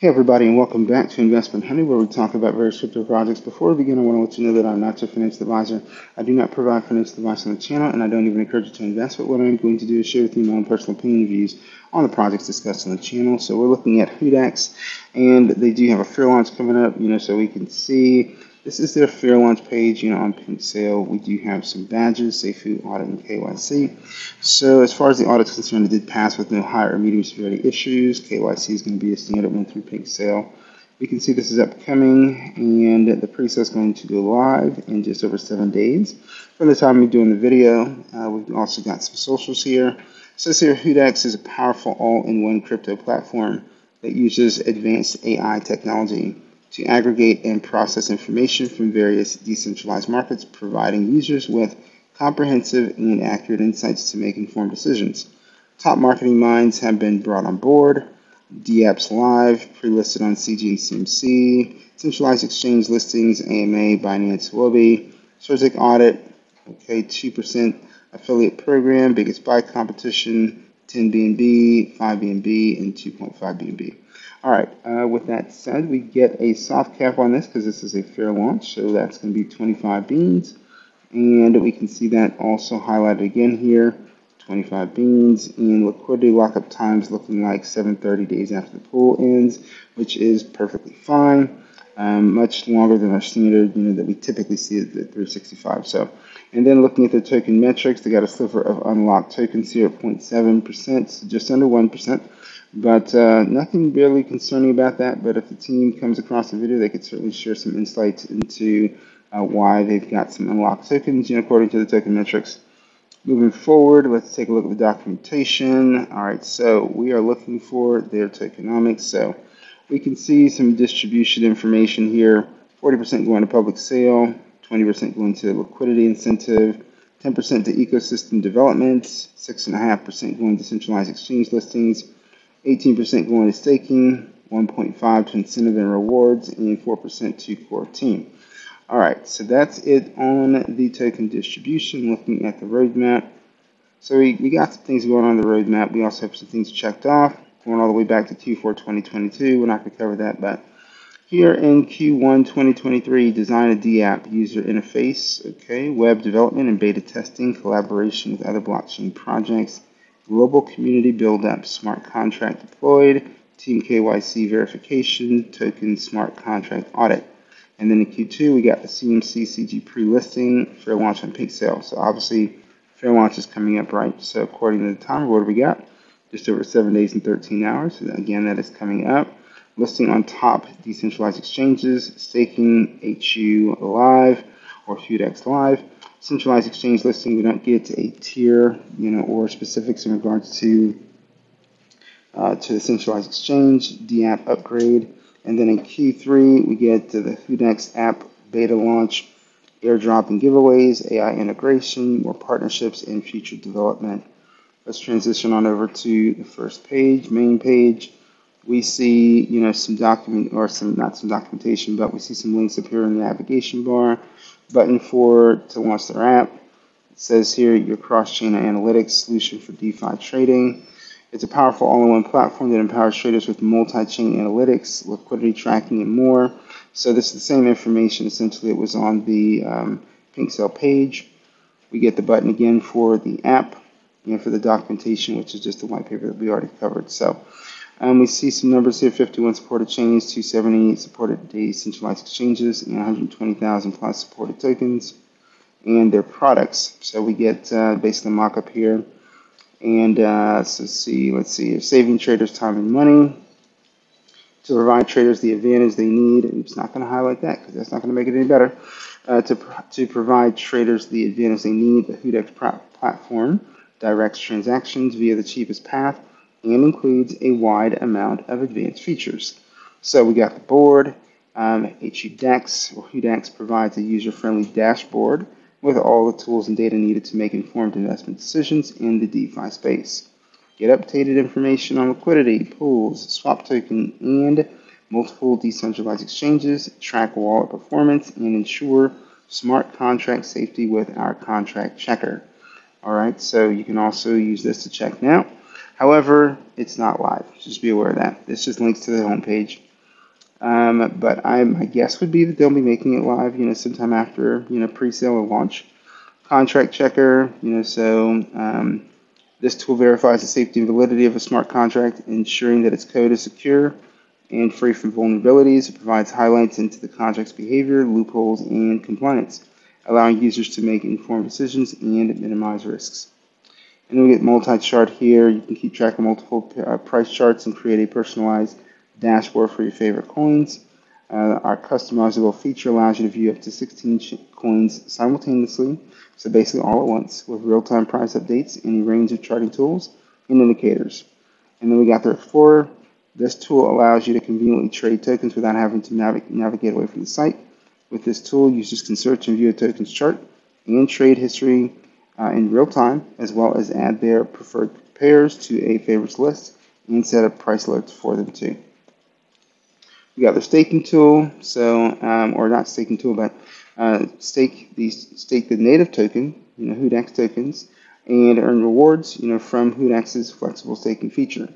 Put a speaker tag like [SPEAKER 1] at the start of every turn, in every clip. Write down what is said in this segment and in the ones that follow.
[SPEAKER 1] Hey everybody and welcome back to Investment Honey where we talk about various crypto projects. Before we begin, I want to let you know that I'm not your financial advisor. I do not provide financial advice on the channel and I don't even encourage you to invest, but what I'm going to do is share with you my own personal opinion views on the projects discussed on the channel. So we're looking at Hudex and they do have a fair launch coming up, you know, so we can see this is their fair launch page, you know, on PinkSale. We do have some badges, SAFU Audit and KYC. So as far as the audit is concerned, it did pass with no high or medium severity issues. KYC is going to be a standard one through PinkSale. We can see this is upcoming and the pre-sale is going to go live in just over seven days. From the time we're doing the video, uh, we've also got some socials here. Says here, Hudex is a powerful all-in-one crypto platform that uses advanced AI technology to aggregate and process information from various decentralized markets, providing users with comprehensive and accurate insights to make informed decisions. Top marketing minds have been brought on board. DApps Live, pre-listed on CG and CMC, centralized exchange listings, AMA, Binance, Huobi, CertiK Audit, okay, 2% affiliate program, biggest buy competition, 10 BNB, 5 BNB, and 2.5 BNB. All right, uh, with that said, we get a soft cap on this because this is a fair launch, so that's going to be 25 beans. And we can see that also highlighted again here, 25 beans, and liquidity lockup times looking like 7.30 days after the pool ends, which is perfectly fine. Um, much longer than our standard, you know, that we typically see at the 365. So, and then looking at the token metrics, they got a sliver of unlocked tokens here at 0.7%, so just under 1%. But uh, nothing really concerning about that. But if the team comes across the video, they could certainly share some insights into uh, why they've got some unlocked tokens, you know, according to the token metrics. Moving forward, let's take a look at the documentation. All right, so we are looking for their tokenomics. So we can see some distribution information here. 40% going to public sale, 20% going to liquidity incentive, 10% to ecosystem development, 6.5% going to centralized exchange listings, 18% going to staking, 1.5 to incentive and rewards, and 4% to core team. All right, so that's it on the token distribution, looking at the roadmap. So we, we got some things going on the roadmap. We also have some things checked off, going all the way back to Q4 2022. We're not going to cover that, but here in Q1 2023, design a DApp user interface, okay, web development and beta testing, collaboration with other blockchain projects, global community build-up, smart contract deployed, team KYC verification, token smart contract audit. And then in Q2, we got the CMC CG pre-listing, fair launch on Sale. So obviously, fair launch is coming up, right? So according to the timer, what do we got? Just over seven days and 13 hours. So again, that is coming up. Listing on top decentralized exchanges, staking HU Live or Hudex Live centralized exchange listing, we don't get a tier, you know, or specifics in regards to uh, to the centralized exchange, DApp upgrade, and then in Q3 we get to the Hudex app beta launch, airdrop and giveaways, AI integration, more partnerships, and future development. Let's transition on over to the first page, main page. We see, you know, some document or some not some documentation, but we see some links appear in the navigation bar button for to launch their app. It says here your cross-chain analytics solution for DeFi trading. It's a powerful all-in-one platform that empowers traders with multi-chain analytics, liquidity tracking, and more. So this is the same information essentially it was on the um, PinkSale page. We get the button again for the app and for the documentation, which is just the white paper that we already covered. So um, we see some numbers here, 51 supported chains, 270 supported decentralized exchanges, and 120,000 plus supported tokens, and their products. So we get uh, basically a mock-up here. And uh, so see, let's see, saving traders time and money to provide traders the advantage they need. Just not going to highlight that because that's not going to make it any better. Uh, to, to provide traders the advantage they need, the Hudex platform directs transactions via the cheapest path and includes a wide amount of advanced features. So we got the board. Um, HUDEX HUDEX provides a user-friendly dashboard with all the tools and data needed to make informed investment decisions in the DeFi space. Get updated information on liquidity, pools, swap token, and multiple decentralized exchanges, track wallet performance, and ensure smart contract safety with our contract checker. All right, so you can also use this to check now. However, it's not live. Just be aware of that. This just links to the homepage. Um, but I, my guess would be that they'll be making it live, you know, sometime after, you know, pre-sale or launch. Contract checker, you know, so um, this tool verifies the safety and validity of a smart contract, ensuring that its code is secure and free from vulnerabilities. It provides highlights into the contract's behavior, loopholes, and compliance, allowing users to make informed decisions and minimize risks. And we get multi-chart here. You can keep track of multiple uh, price charts and create a personalized dashboard for your favorite coins. Uh, our customizable feature allows you to view up to 16 coins simultaneously, so basically all at once, with real-time price updates and a range of charting tools and indicators. And then we got the Explorer. This tool allows you to conveniently trade tokens without having to nav navigate away from the site. With this tool, users can search and view a token's chart and trade history uh, in real time, as well as add their preferred pairs to a favorites list and set up price alerts for them too. We got the staking tool, so um, or not staking tool, but uh, stake the stake the native token, you know, Hudex tokens, and earn rewards, you know, from Hudex's flexible staking feature.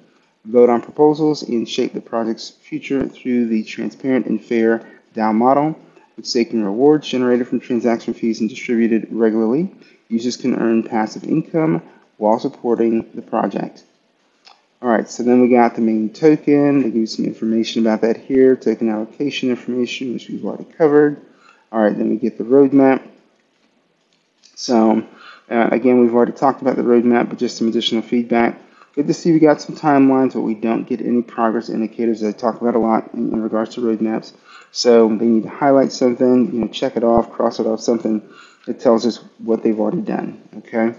[SPEAKER 1] Vote on proposals and shape the project's future through the transparent and fair DAO model, with staking rewards generated from transaction fees and distributed regularly users can earn passive income while supporting the project. All right, so then we got the main token. They give you some information about that here, token allocation information, which we've already covered. All right, then we get the roadmap. So uh, again, we've already talked about the roadmap, but just some additional feedback. Good to see we got some timelines, but we don't get any progress indicators that I talk about a lot in, in regards to roadmaps. So they need to highlight something, you know, check it off, cross it off, something it tells us what they've already done, okay?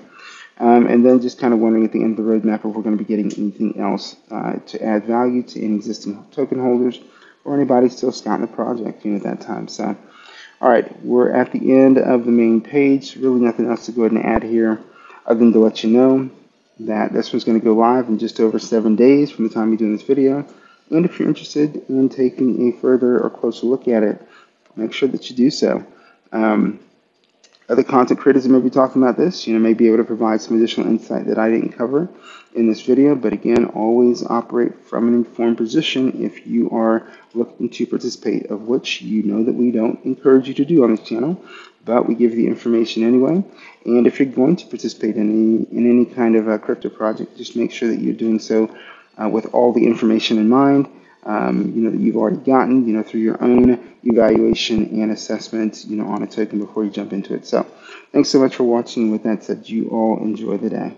[SPEAKER 1] Um, and then just kind of wondering at the end of the roadmap if we're going to be getting anything else uh, to add value to any existing token holders or anybody still scouting the project you know, at that time. So, all right, we're at the end of the main page. Really nothing else to go ahead and add here other than to let you know that this one's going to go live in just over seven days from the time you're doing this video. And if you're interested in taking a further or closer look at it, make sure that you do so. Um, other content creators may be talking about this, you know, may be able to provide some additional insight that I didn't cover in this video. But again, always operate from an informed position if you are looking to participate, of which you know that we don't encourage you to do on this channel, but we give you the information anyway. And if you're going to participate in any, in any kind of a crypto project, just make sure that you're doing so uh, with all the information in mind um, you know, that you've already gotten, you know, through your own evaluation and assessment, you know, on a token before you jump into it. So thanks so much for watching. With that said, you all enjoy the day.